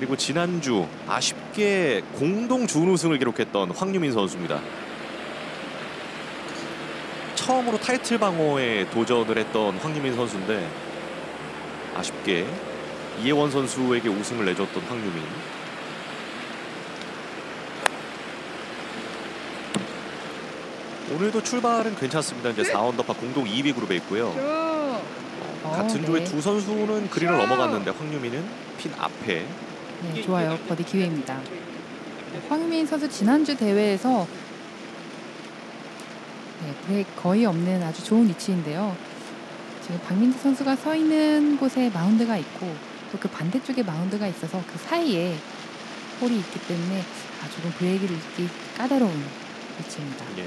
그리고 지난주 아쉽게 공동 준우승을 기록했던 황유민 선수입니다. 처음으로 타이틀 방어에 도전을 했던 황유민 선수인데 아쉽게 이혜원 선수에게 우승을 내줬던 황유민. 오늘도 출발은 괜찮습니다. 이제 4언더파 공동 2위 그룹에 있고요. 어, 같은 어, 조의 네. 두 선수는 그린을 넘어갔는데 황유민은 핀 앞에 네, 좋아요. 버디 기회입니다. 황유민 선수 지난주 대회에서 네, 브레이크 거의 없는 아주 좋은 위치인데요. 지금 박민재 선수가 서 있는 곳에 마운드가 있고 또 그 반대쪽에 마운드가 있어서 그 사이에 홀이 있기 때문에 아, 조금 브레이크를 읽기 까다로운 위치입니다. 예.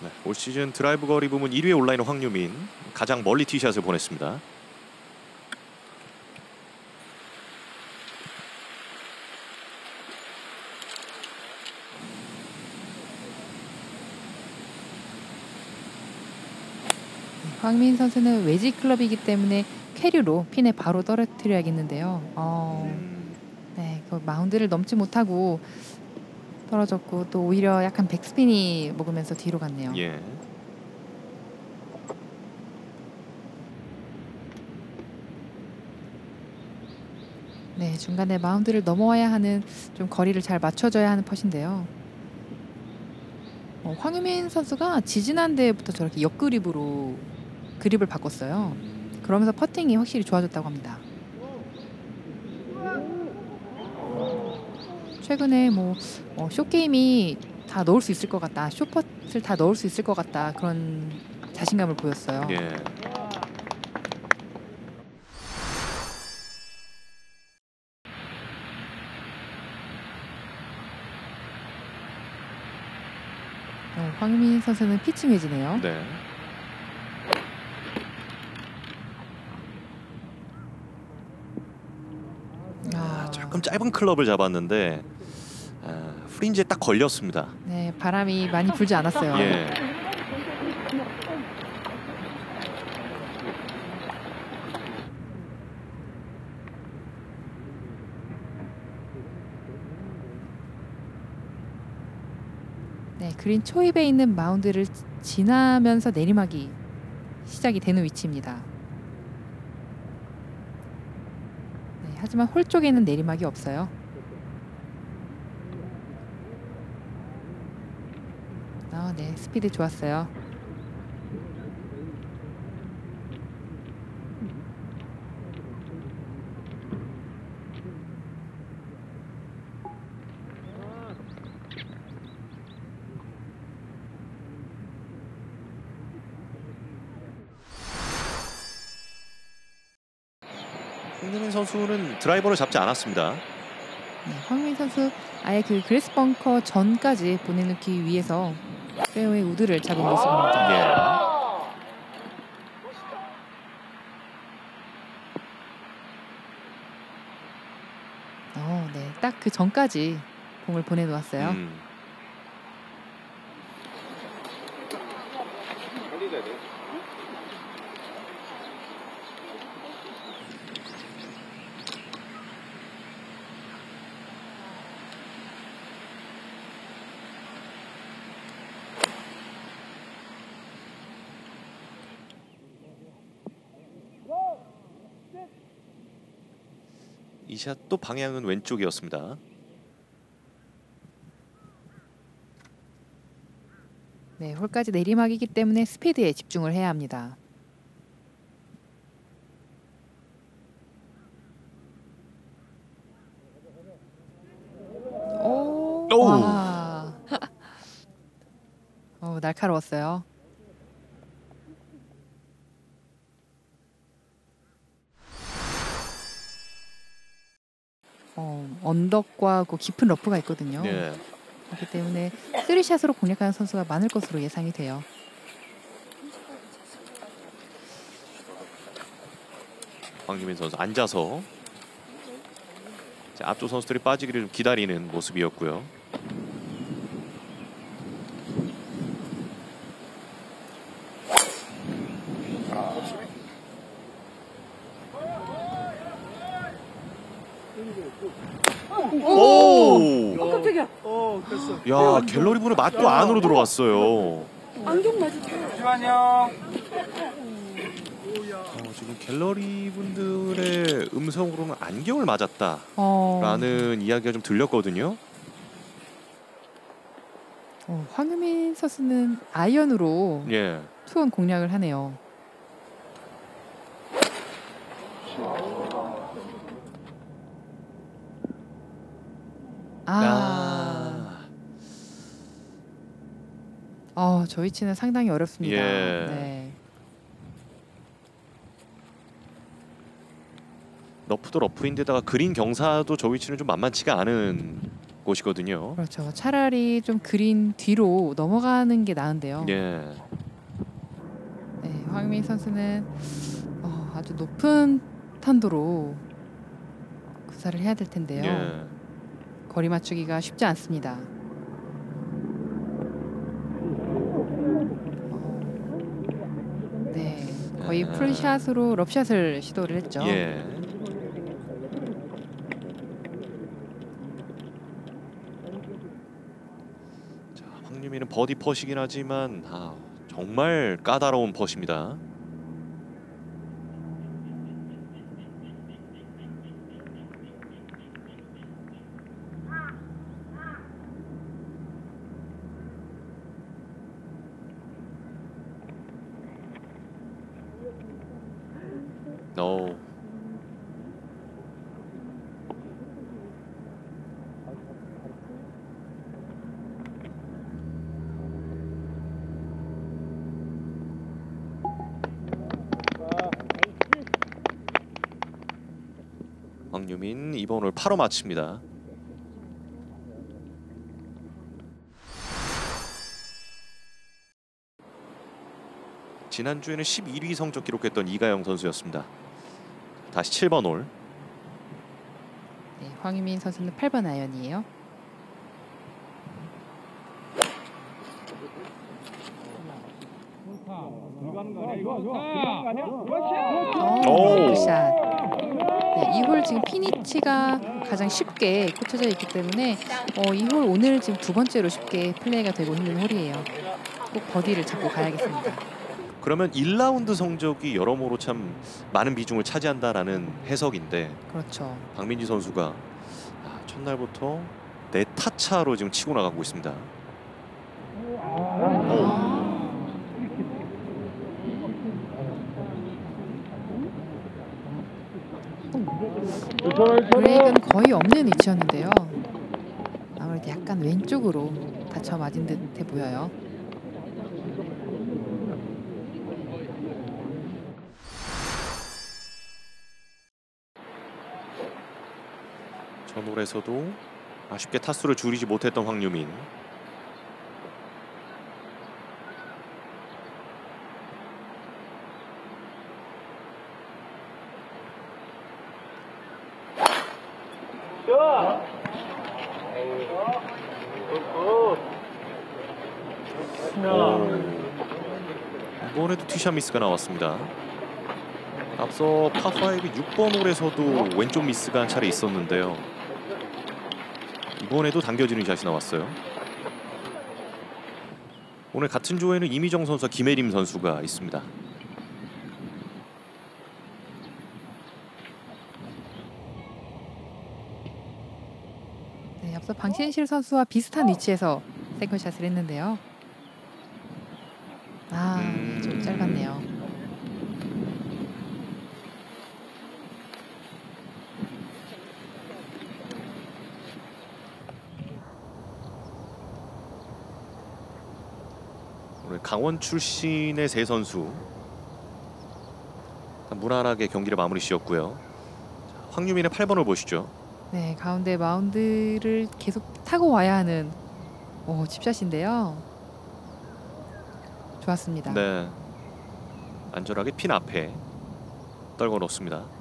네, 올 시즌 드라이브 거리 부문 1위에 올라있는 황유민 가장 멀리 티샷을 보냈습니다. 황유민 선수는 웨지 클럽이기 때문에 캐리로 핀에 바로 떨어뜨려야겠는데요. 어, 네, 그 마운드를 넘지 못하고 떨어졌고 또 오히려 약간 백스핀이 먹으면서 뒤로 갔네요. 예. 네, 중간에 마운드를 넘어와야 하는 좀 거리를 잘 맞춰줘야 하는 펫인데요. 어, 황유민 선수가 지지난 대회부터 저렇게 옆그립으로 그립을 바꿨어요. 그러면서 퍼팅이 확실히 좋아졌다고 합니다. 최근에 뭐 어, 쇼게임이 다 넣을 수 있을 것 같다. 쇼퍼를 다 넣을 수 있을 것 같다. 그런 자신감을 보였어요. 예. 어, 황민 선수는 피칭 외지네요. 네. 아, 조금 짧은 클럽을 잡았는데 아, 프린지에 딱 걸렸습니다. 네, 바람이 많이 불지 않았어요. 예. 네, 그린 초입에 있는 마운드를 지나면서 내리막이 시작이 되는 위치입니다. 네, 하지만 홀 쪽에는 내리막이 없어요. 아, 네, 스피드 좋았어요. 황유민 선수는 드라이버를 잡지 않았습니다. 네, 황유민 선수 아예 그 그래스 벙커 전까지 보내놓기 위해서 페어웨이 우드를 잡은 모습입니다. 예. 어, 네, 딱 그 전까지 공을 보내놓았어요. 음. 이샷또 방향은 왼쪽이었습니다. 네, 홀까지 내리막이기 때문에 스피드에 집중을 해야 합니다. 오, 오우. 와. 어, 날카로웠어요. 어, 언덕과 그 깊은 러프가 있거든요. 예. 그렇기 때문에 쓰리샷으로 공략하는 선수가 많을 것으로 예상이 돼요. 황유민 선수 앉아서 자, 앞쪽 선수들이 빠지기를 좀 기다리는 모습이었고요. 오! 깜짝이야. 어, 됐어. 야 갤러리 문을 맞고 안으로 들어왔어요. 안경 맞을 잠시만요. 어, 지금 갤러리 분들의 음성으로는 안경을 맞았다라는 어, 이야기가 좀 들렸거든요. 어, 황유민 선수는 아이언으로 예. 투혼 공략을 하네요. 아, 어, 저 위치는 상당히 어렵습니다. 예. 네. 러프도 러프인데다가 그린 경사도 저 위치는 좀 만만치가 않은 곳이거든요. 그렇죠. 차라리 좀 그린 뒤로 넘어가는 게 나은데요. 예. 네, 황민 선수는 어, 아주 높은 탄도로 구사를 해야 될 텐데요. 예. 거리 맞추기가 쉽지 않습니다. 어, 네, 거의 아. 풀샷으로 럽샷을 시도를 했죠. 예. 자, 황유미는 버디 퍼시긴 하지만 아, 정말 까다로운 퍼십니다. 오. 황유민 이번 홀 8호 마칩니다. 지난주에는 11위 성적 기록했던 이가영 선수였습니다. 다시 7번 홀. 네, 황유민 선수는 8번 아이언이에요. 오. 오, 샷. 네, 이홀 지금 핀 위치가 가장 쉽게 꽂혀져 있기 때문에 어, 이홀 오늘 지금 두 번째로 쉽게 플레이가 되고 있는 홀이에요. 꼭 버디를 잡고 가야겠습니다. 그러면 1라운드 성적이 여러모로 참 많은 비중을 차지한다라는 해석인데 그렇죠. 박민지 선수가 아, 첫날부터 네 타 차로 지금 치고 나가고 있습니다. 오. 브레이크는 거의 없는 위치였는데요. 아무래도 약간 왼쪽으로 다쳐 맞은 듯해 보여요. 전 홀에서도 아쉽게 타수를 줄이지 못했던 황유민. 오. 티샷 미스가 나왔습니다. 앞서 파5 6번 홀에서도 왼쪽 미스가 한 차례 있었는데요. 이번에도 당겨지는 샷이 나왔어요. 오늘 같은 조에는 이미정 선수와 김혜림 선수가 있습니다. 네, 앞서 방신실 선수와 비슷한 위치에서 세컨샷을 했는데요. 아, 음. 좀 짧았네요. 오늘 강원 출신의 세 선수 무난하게 경기를 마무리 지었고요. 자, 황유민의 8번을 보시죠. 네, 가운데 마운드를 계속 타고 와야 하는 오, 칩샷인데요. 좋았습니다. 네. 안전하게 핀 앞에 떨궈 놓습니다.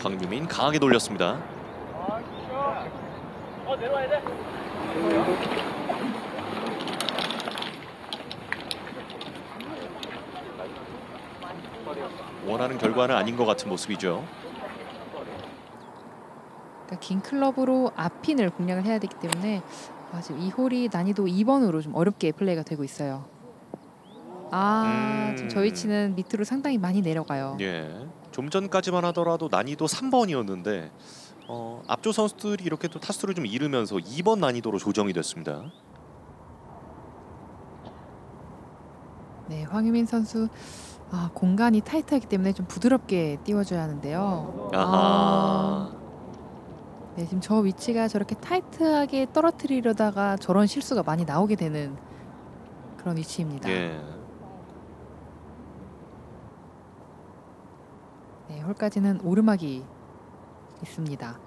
박유민 강하게 돌렸습니다. 원하는 결과는 아닌 것 같은 모습이죠. 그러니까 긴 클럽으로 앞핀을 공략을 해야 되기 때문에 아, 지금 이 홀이 난이도 2번으로 좀 어렵게 플레이가 되고 있어요. 아, 음. 지금 저 위치는 밑으로 상당히 많이 내려가요. 예. 좀 전까지만 하더라도 난이도 3번이었는데 어, 앞조 선수들이 이렇게 또 타수를 좀 잃으면서 2번 난이도로 조정이 됐습니다. 네, 황유민 선수 아, 공간이 타이트하기 때문에 좀 부드럽게 띄워줘야 하는데요. 아하. 아, 네, 지금 저 위치가 저렇게 타이트하게 떨어뜨리려다가 저런 실수가 많이 나오게 되는 그런 위치입니다. 예. 네, 홀까지는 오르막이 있습니다.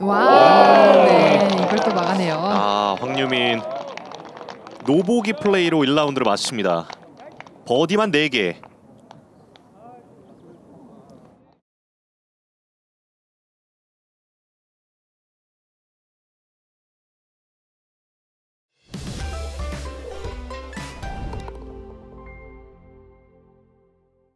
와, 네, 이걸 또 막아내요. 아 황유민 노보기 플레이로 1라운드를 마칩니다. 버디만 4개.